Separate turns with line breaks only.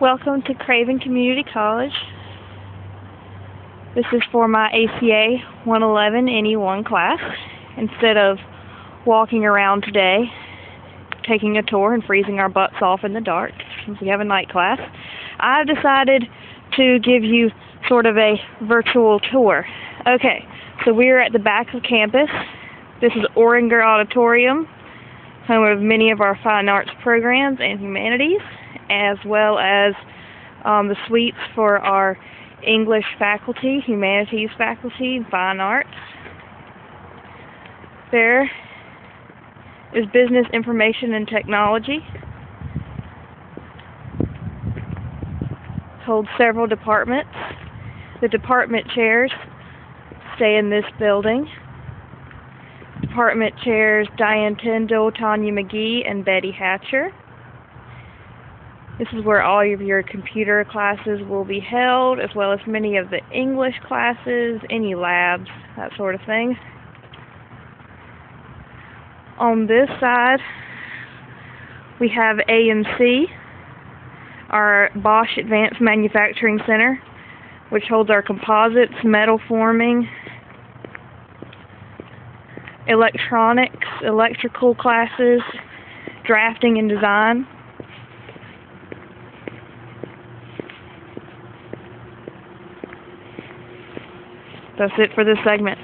Welcome to Craven Community College. This is for my ACA 111 NE1 class. Instead of walking around today, taking a tour and freezing our butts off in the dark, since we have a night class, I've decided to give you sort of a virtual tour. Okay, so we're at the back of campus. This is Orringer Auditorium, home of many of our fine arts programs and humanities as well as um, the suites for our English faculty, humanities faculty, fine arts. There is business information and technology. Holds several departments. The department chairs stay in this building. Department chairs Diane Tyndall, Tanya McGee, and Betty Hatcher. This is where all of your computer classes will be held, as well as many of the English classes, any labs, that sort of thing. On this side, we have AMC, our Bosch Advanced Manufacturing Center, which holds our composites, metal forming, electronics, electrical classes, drafting and design. That's it for this segment.